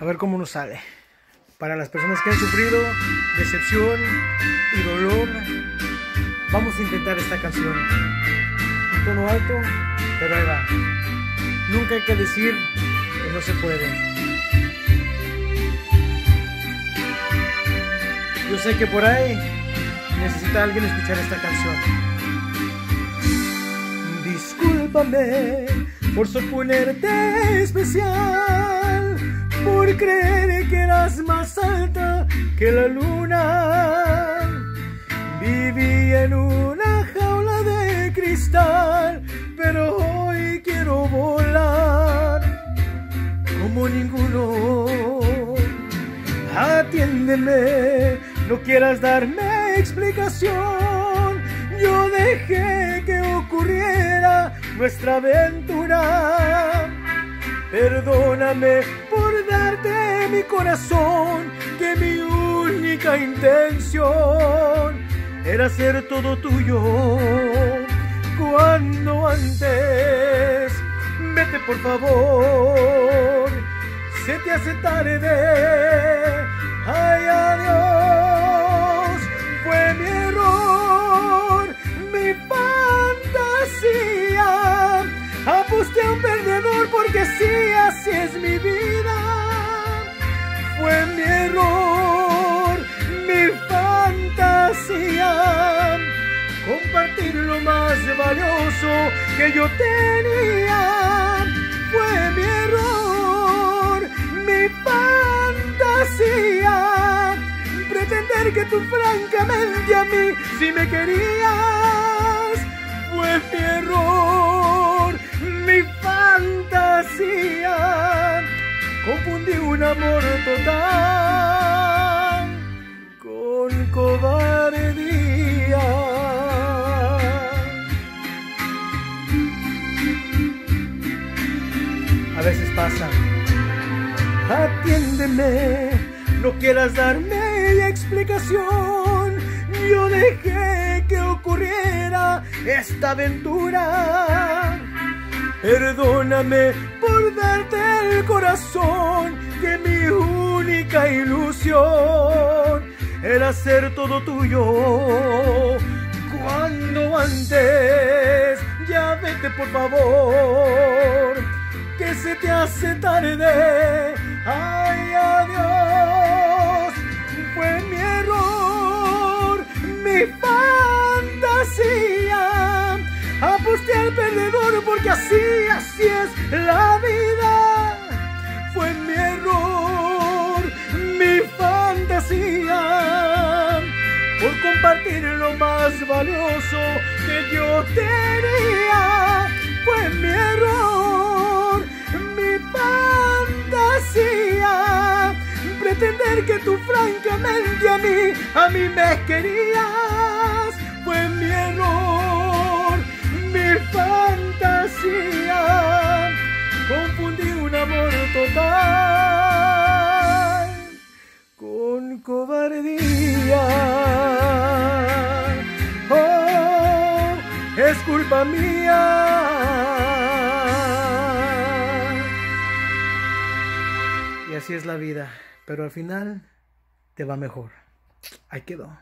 A ver cómo nos sale. Para las personas que han sufrido decepción y dolor, vamos a intentar esta canción. Un tono alto, pero ahí va. Nunca hay que decir que no se puede. Yo sé que por ahí necesita alguien escuchar esta canción. Discúlpame por suponerte especial, por creer que eras más alta que la luna. Viví en una jaula de cristal, pero hoy quiero volar como ninguno. Atiéndeme, no quieras darme explicación. Yo dejé que ocurriera nuestra aventura. Perdóname por darte mi corazón, que mi única intención era ser todo tuyo. Cuando antes, vete por favor, se te hace tarde. Ay, valioso que yo tenía. Fue mi error, mi fantasía. Pretender que tú francamente a mí si me querías. Fue mi error, mi fantasía. Confundí un amor total A veces pasa. Atiéndeme, no quieras darme explicación. Yo dejé que ocurriera esta aventura. Perdóname por darte el corazón, que mi única ilusión era ser todo tuyo. Cuando antes, ya vete por favor, se te hace tarde. Ay, adiós, fue mi error, mi fantasía. Aposté al perdedor porque así, así es la vida. Fue mi error, mi fantasía. Por compartir lo más valioso que yo tenía. Fue mi error, fantasía. Pretender que tú francamente a mí, a mí me querías. Fue mi error, mi fantasía. Confundí un amor total con cobardía. Oh, es culpa mía. Así es la vida, pero al final te va mejor. Ahí quedó.